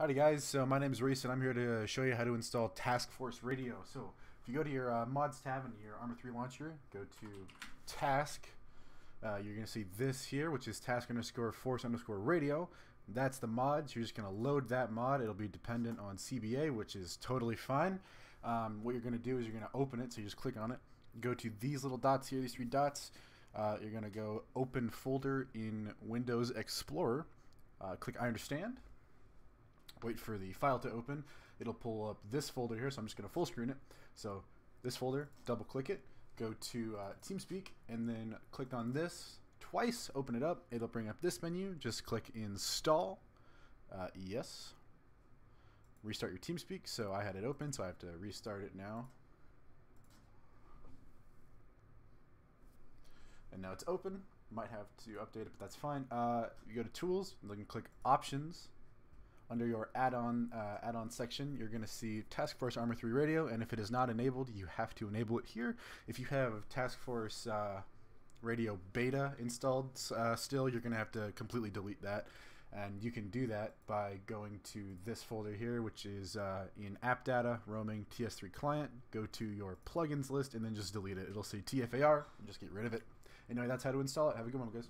Howdy guys, so my name is Reese and I'm here to show you how to install Task Force Radio. So if you go to your uh, mods tab in your Arma 3 launcher, go to Task, uh, you're going to see this here which is Task underscore Force underscore Radio. That's the mod, so you're just going to load that mod. It'll be dependent on CBA which is totally fine. Um, what you're going to do is you're going to open it, so you just click on it, go to these little dots here, these three dots, uh, you're going to go open folder in Windows Explorer, uh, click I understand wait for the file to open. It'll pull up this folder here, so I'm just going to full screen it. So this folder, double click it, go to uh, TeamSpeak, and then click on this twice, open it up. It'll bring up this menu. Just click Install. Uh, yes. Restart your TeamSpeak. So I had it open, so I have to restart it now. And now it's open. Might have to update it, but that's fine. Uh, you go to Tools, and then click Options under your add-on uh, add-on section, you're going to see Task Force Arma 3 Radio, and if it is not enabled, you have to enable it here. If you have Task Force uh, Radio Beta installed uh, still, you're going to have to completely delete that. And you can do that by going to this folder here, which is uh, in App Data, Roaming, TS3 Client. Go to your plugins list and then just delete it. It'll say TFAR, and just get rid of it. Anyway, that's how to install it. Have a good one, guys.